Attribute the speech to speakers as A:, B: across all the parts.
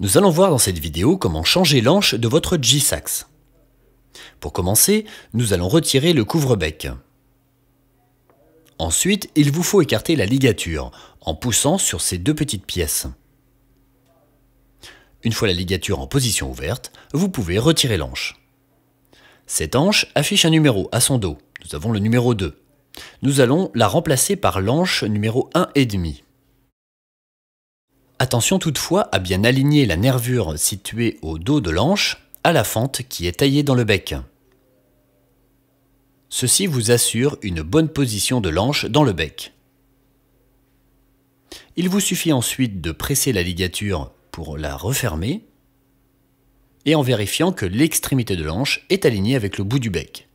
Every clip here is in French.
A: Nous allons voir dans cette vidéo comment changer l'anche de votre G-Sax. Pour commencer, nous allons retirer le couvre-bec. Ensuite, il vous faut écarter la ligature en poussant sur ces deux petites pièces. Une fois la ligature en position ouverte, vous pouvez retirer l'anche. Cette anche affiche un numéro à son dos. Nous avons le numéro 2. Nous allons la remplacer par l'anche numéro 1,5. Attention toutefois à bien aligner la nervure située au dos de l'anche à la fente qui est taillée dans le bec. Ceci vous assure une bonne position de l'anche dans le bec. Il vous suffit ensuite de presser la ligature pour la refermer et en vérifiant que l'extrémité de l'anche est alignée avec le bout du bec.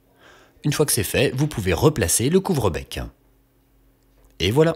A: Une fois que c'est fait, vous pouvez replacer le couvre-bec. Et voilà